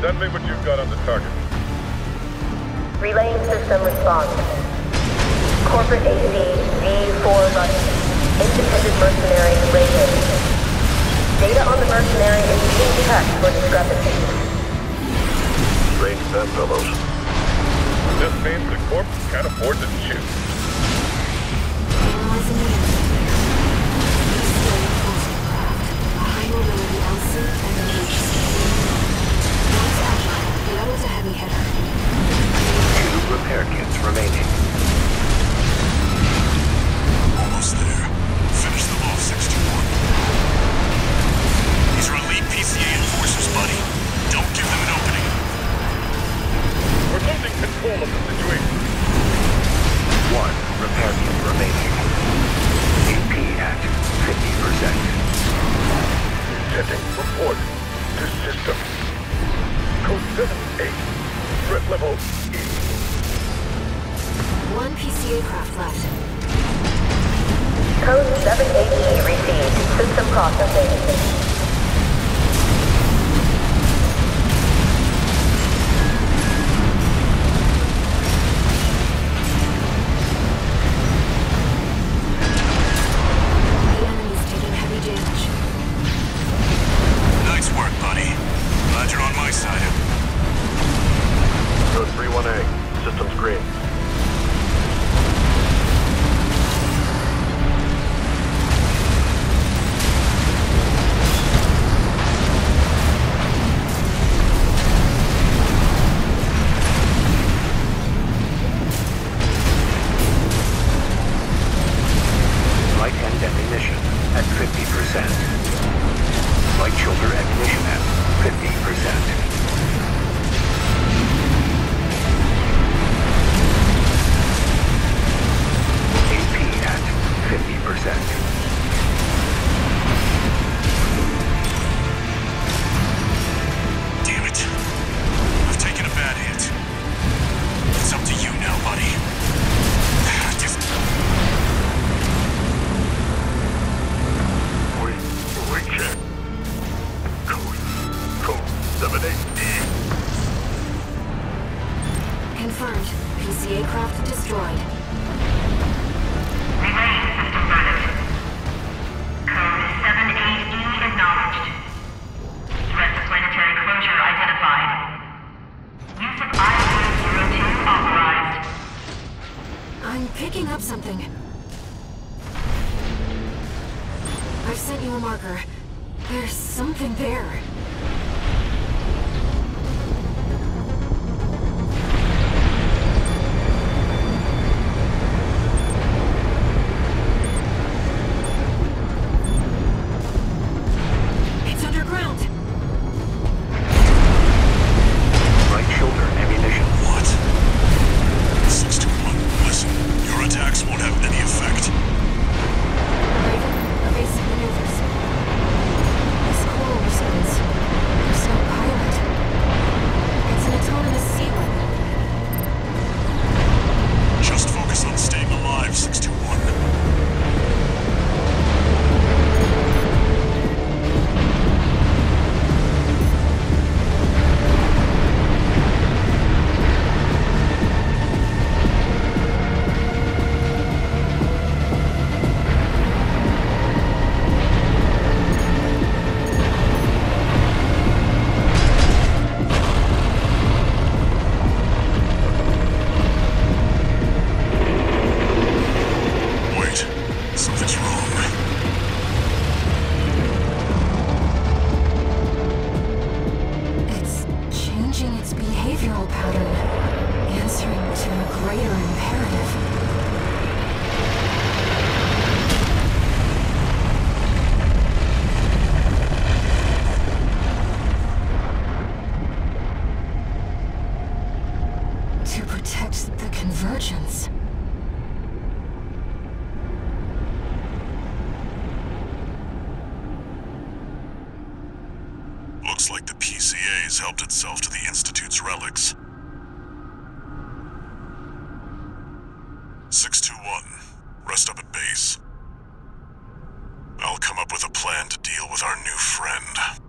Send me what you've got on the target. Relaying system response. Corporate AC D4 running. Independent mercenary rated. Data on the mercenary is being checked for discrepancies. Strange bedfellows. This means the corp can't afford to shoot. Control of the situation. One repair kit remaining. AP at 50%. Sending report to system. Code 7-8. Threat level E. One PCA craft left. Code 780 received. System processing. Right hand ammunition at 50%. Right shoulder ammunition at 50%. Confirmed. PCA craft destroyed. Relaying system. Code 78E acknowledged. Threat to planetary closure identified. Use of I-02 authorized. I'm picking up something. I've sent you a marker. There's something there. Pattern, answering to a greater imperative. To protect the convergence. Like the PCA has helped itself to the Institute's relics. 621, rest up at base. I'll come up with a plan to deal with our new friend.